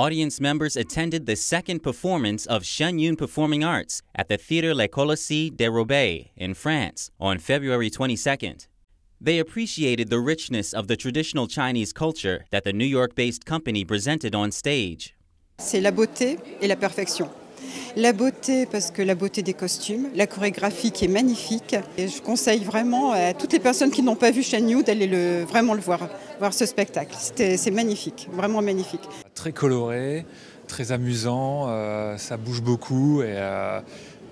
audience members attended the second performance of Shen Yun Performing Arts at the Theatre Le Colossi de Roubaix in France on February 22nd. They appreciated the richness of the traditional Chinese culture that the New York based company presented on stage. C'est la beauté et la perfection. La beauté parce que la beauté des costumes, la chorégraphie qui est magnifique. Et je conseille vraiment à toutes les personnes qui n'ont pas vu Shen Yu d'aller le, vraiment le voir, voir ce spectacle. C'est magnifique, vraiment magnifique. Très coloré, très amusant, euh, ça bouge beaucoup et euh,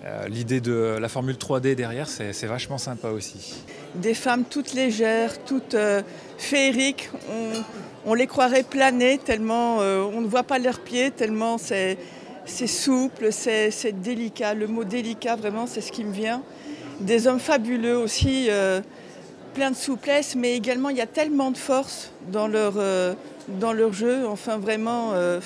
euh, l'idée de la formule 3D derrière, c'est vachement sympa aussi. Des femmes toutes légères, toutes euh, féeriques, on, on, les croirait planer tellement euh, on ne voit pas leurs pieds, tellement c'est souple, c'est délicat. Le mot délicat, vraiment, c'est ce qui me vient. Des hommes fabuleux aussi, euh, plein de souplesse, mais également il y a tellement de force dans leur, euh, dans leur jeu. Enfin, vraiment. Euh,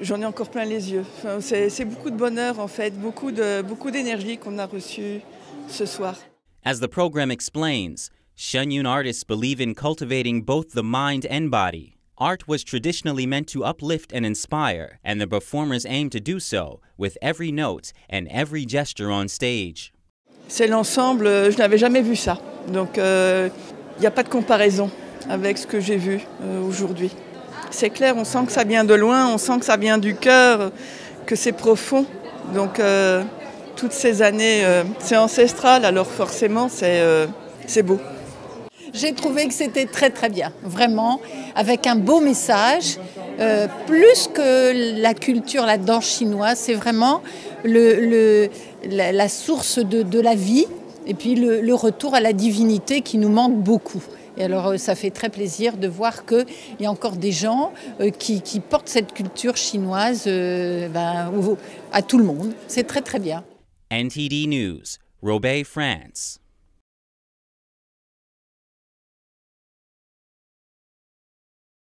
J'en ai encore plein les yeux. C'est beaucoup de bonheur en fait, beaucoup d'énergie beaucoup qu'on a reçue ce soir. As the program explains, Shenyun artists believe in cultivating both the mind and body. Art was traditionally meant to uplift and inspire, and the performers aim to do so with every note and every gesture on stage. C'est l'ensemble, euh, je n'avais jamais vu ça. Donc euh, il euh, n'y a pas de comparaison avec ce que j'ai vu euh, aujourd'hui. C'est clair, on sent que ça vient de loin, on sent que ça vient du cœur, que c'est profond. Donc euh, toutes ces années, euh, c'est ancestral, alors forcément c'est euh, beau. J'ai trouvé que c'était très très bien, vraiment, avec un beau message. Euh, plus que la culture, la danse chinoise, c'est vraiment la, source de, la vie et puis le, retour à la divinité qui nous manque beaucoup. Et alors, euh, ça fait très plaisir de voir qu'il y a encore des gens euh, qui, portent cette culture chinoise ben, à tout le monde. C'est très, très bien. NTD News, Roubaix, France.